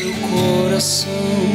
seu coração.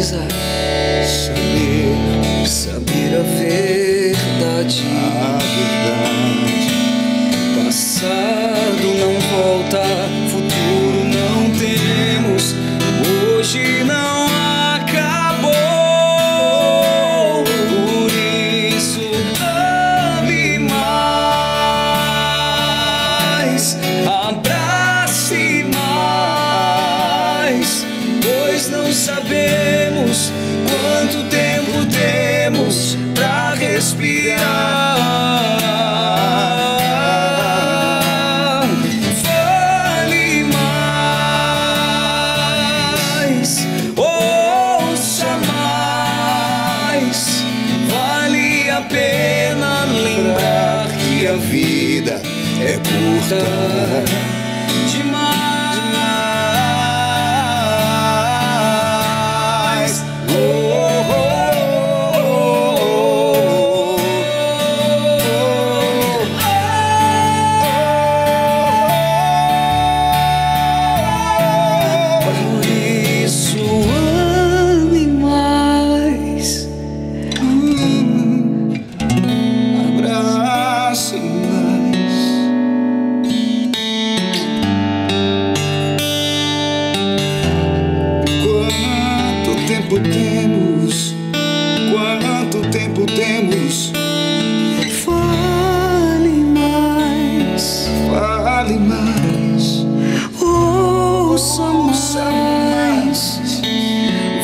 precisa saber, saber a verdade. A verdade. Passado não volta. a vida é curta. tempo temos? Quanto tempo temos? Fale mais. Fale mais. Ouçamos mais.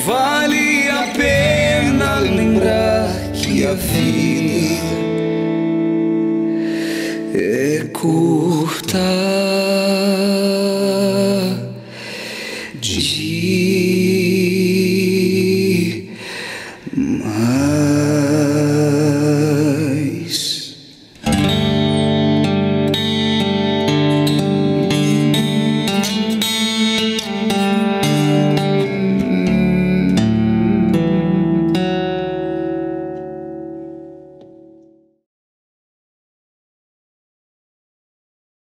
Vale a pena lembrar que a vida é curta. Jesus.